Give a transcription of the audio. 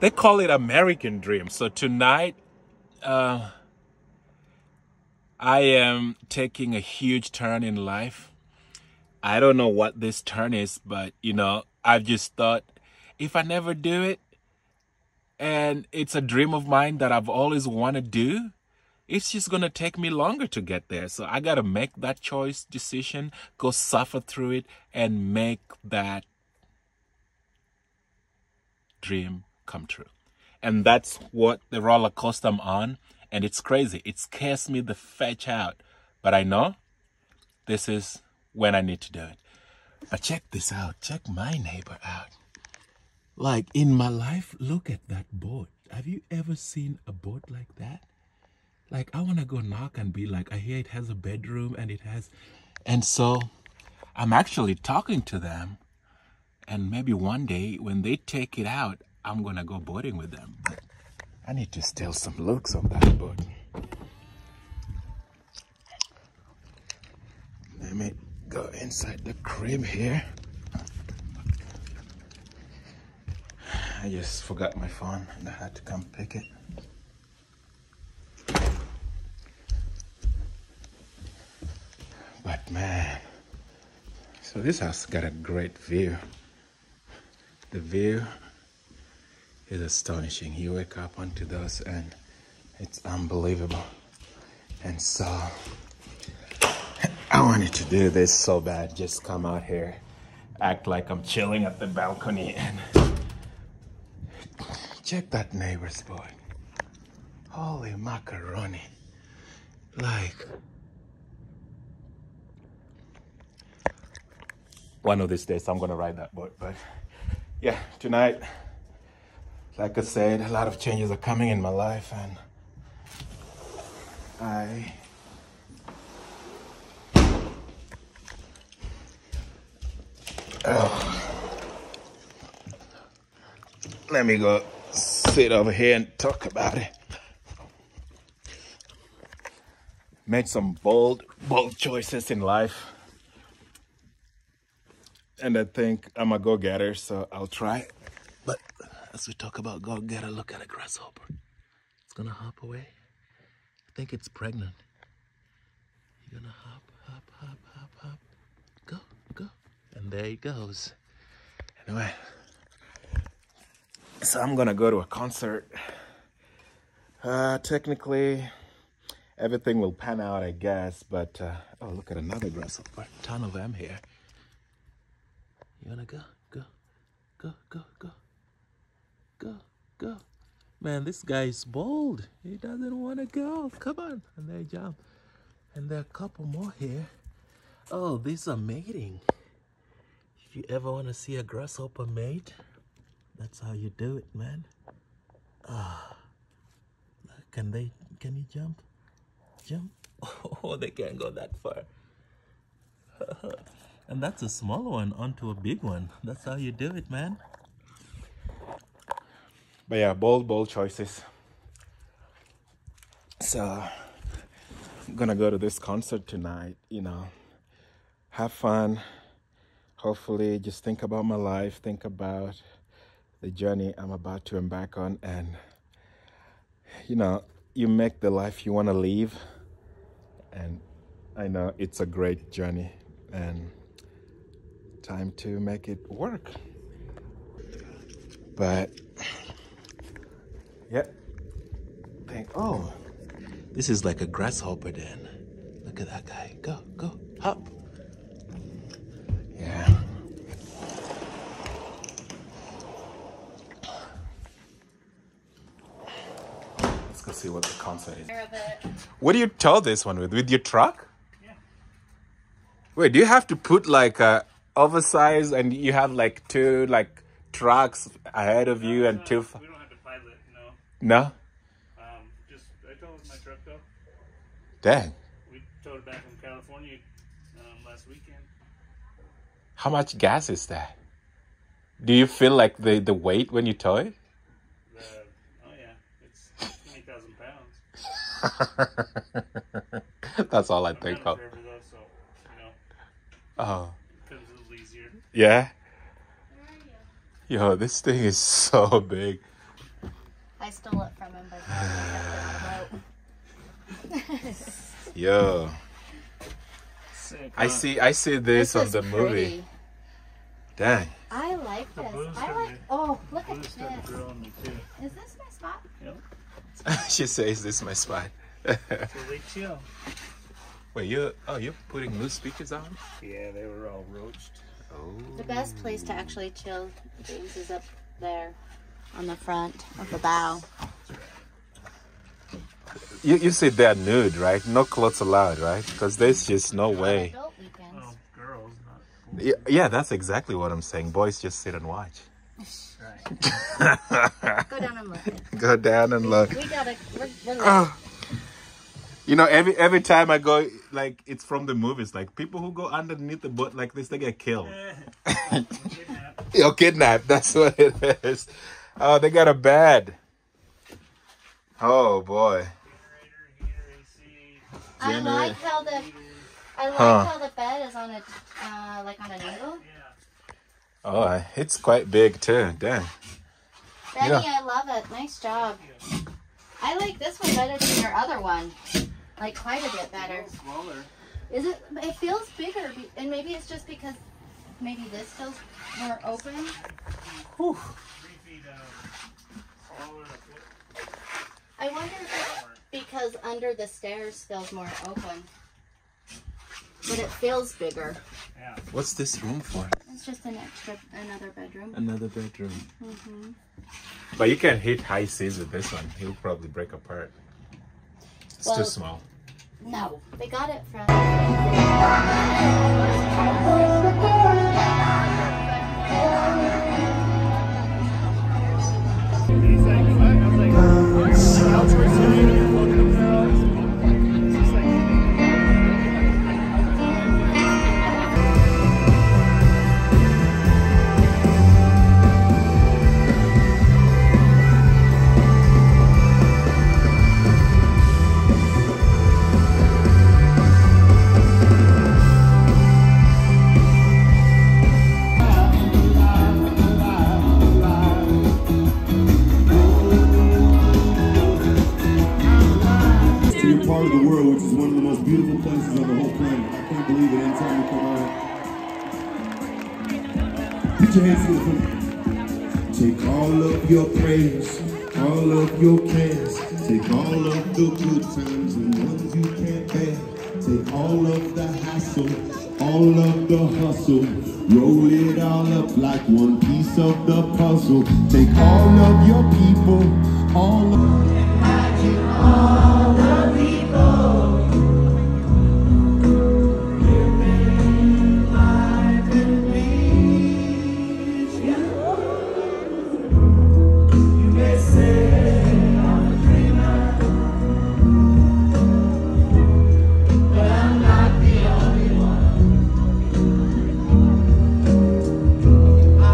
they call it American Dream. So tonight, uh, I am taking a huge turn in life. I don't know what this turn is, but you know, I've just thought if I never do it, and it's a dream of mine that I've always wanted to do, it's just going to take me longer to get there. So I got to make that choice decision, go suffer through it, and make that dream come true. And that's what the roller coaster I'm on. And it's crazy. It scares me the fetch out. But I know this is when I need to do it. But check this out. Check my neighbor out. Like in my life, look at that boat. Have you ever seen a boat like that? Like I want to go knock and be like, I hear it has a bedroom and it has, and so I'm actually talking to them. And maybe one day when they take it out, I'm gonna go boating with them. But I need to steal some looks on that boat. Let me go inside the crib here. I just forgot my phone and I had to come pick it. But man, so this house got a great view. The view is astonishing. You wake up onto those and it's unbelievable. And so I wanted to do this so bad. Just come out here, act like I'm chilling at the balcony and check that neighbor's boy. Holy macaroni. Like one of these days I'm gonna ride that boat. But yeah, tonight, like I said, a lot of changes are coming in my life, and I. Let me go sit over here and talk about it. Made some bold, bold choices in life and I think I'm a go-getter, so I'll try. As we talk about go get a look at a grasshopper. It's gonna hop away. I think it's pregnant. You're gonna hop, hop, hop, hop, hop. Go, go. And there he goes. Anyway, so I'm gonna go to a concert. Uh, technically, everything will pan out, I guess, but, uh, oh, look at another grasshopper. Ton of them here. You wanna go? Go. Go, go, go. Go, go. Man, this guy is bold. He doesn't wanna go. Come on. And they jump. And there are a couple more here. Oh, these are mating. If you ever wanna see a grasshopper mate, that's how you do it, man. Ah. Can they, can you jump? Jump? Oh, they can't go that far. And that's a small one onto a big one. That's how you do it, man. But yeah, bold, bold choices. So, I'm gonna go to this concert tonight, you know. Have fun. Hopefully, just think about my life, think about the journey I'm about to embark on, and you know, you make the life you want to live. And I know it's a great journey, and time to make it work. But, yeah, think, oh, this is like a grasshopper then. Look at that guy. Go, go, hop. Yeah. Let's go see what the concert is. What do you tow this one with? With your truck? Yeah. Wait, do you have to put like a oversized and you have like two like trucks ahead of you and two? We don't have to pilot, no. No? Um, just I towed my truck though. Dang. We towed it back from California um, last weekend. How much gas is that? Do you feel like the, the weight when you tow it? The, oh yeah, it's twenty thousand pounds. That's all I I'm think not of. a driver though, so you know, Oh, it comes a little easier. yeah? Yo, this thing is so big. I stole it from him, but he kept it on the. Yo, Sick, I huh? see. I see this, on is the movie. Dang. I like The this. I like. be- Oh, look at Blue's starting to this. grow on me too. Is this my spot? Yep. she says this is my spot. So they chill. Wait, you? Oh, you're putting loose speakers on? Yeah, they were all roached. Oh. The best place to actually chill, James, is up there on the front of the bow. You you said they're nude, right? No clothes allowed, right? Because there's just no way. Adult weekends. Oh, girls, not Yeah, yeah, that's exactly what I'm saying. Boys just sit and watch. right. Go down and look. Go down and look. We gotta. We're, we're late. Ah. You know, every every time I go, like it's from the movies. Like people who go underneath the boat like this, they get killed. You're kidnapped. That's what it is. Oh, they got a bed. Oh boy. Generator, heater, AC. I like how the. I like Huh. how the bed is on a, uh, like on a needle. Yeah. Oh, it's quite big too. Damn. Benny, Yeah. I love it. Nice job. I like this one better than your other one. Like quite a bit better. Smaller. Is it? It feels bigger, and maybe it's just because maybe this feels more open. Three feet um, smaller. a foot I wonder if it's because under the stairs feels more open, but it feels bigger. Yeah. What's this room for? It's just an extra, another bedroom. Another bedroom. hmm But you can hit high seas with this one. He'll probably break apart. It's too small. No, they got it from. Put your hands together Take all of your prayers, all of your cares. Take all of the good times and ones you can't bear. Take all of the hassle, all of the hustle. Roll it all up like one piece of the puzzle. Take all of your people, all of... Imagine all